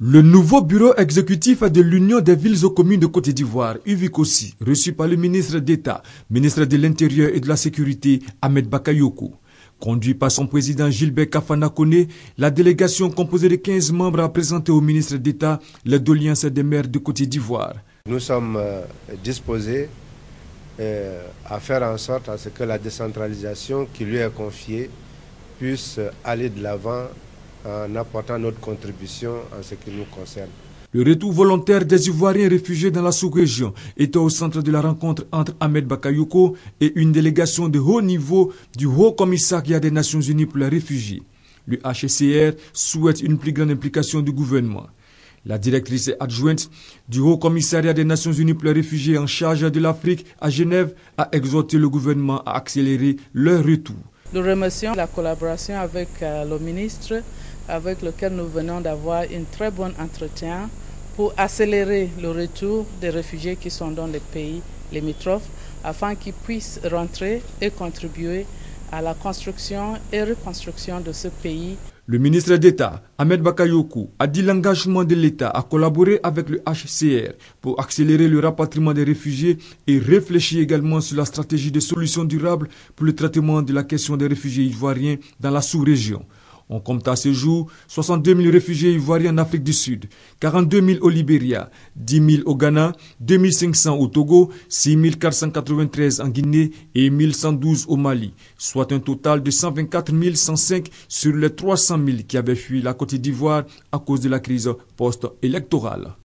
Le nouveau bureau exécutif de l'Union des villes et communes de Côte d'Ivoire, UVICOSI, reçu par le ministre d'État, ministre de l'Intérieur et de la Sécurité, Ahmed Bakayoko. Conduit par son président Gilbert Kafana Kone, la délégation composée de 15 membres a présenté au ministre d'État les doléances des maires de Côte d'Ivoire. Nous sommes euh, disposés euh, à faire en sorte à ce que la décentralisation qui lui est confiée puisse aller de l'avant en apportant notre contribution en ce qui nous concerne. Le retour volontaire des Ivoiriens réfugiés dans la sous-région était au centre de la rencontre entre Ahmed Bakayoko et une délégation de haut niveau du Haut Commissariat des Nations Unies pour les réfugiés. Le HCR souhaite une plus grande implication du gouvernement. La directrice adjointe du Haut Commissariat des Nations Unies pour les réfugiés en charge de l'Afrique à Genève a exhorté le gouvernement à accélérer leur retour. Nous remercions la collaboration avec euh, le ministre avec lequel nous venons d'avoir un très bon entretien pour accélérer le retour des réfugiés qui sont dans les pays limitrophes afin qu'ils puissent rentrer et contribuer à la construction et reconstruction de ce pays. Le ministre d'État, Ahmed Bakayoko, a dit l'engagement de l'État à collaborer avec le HCR pour accélérer le rapatriement des réfugiés et réfléchir également sur la stratégie de solutions durables pour le traitement de la question des réfugiés ivoiriens dans la sous-région. On compte à ce jour 62 000 réfugiés ivoiriens en Afrique du Sud, 42 000 au Libéria, 10 000 au Ghana, 2 500 au Togo, 6 493 en Guinée et 1112 au Mali, soit un total de 124 105 sur les 300 000 qui avaient fui la Côte d'Ivoire à cause de la crise post-électorale.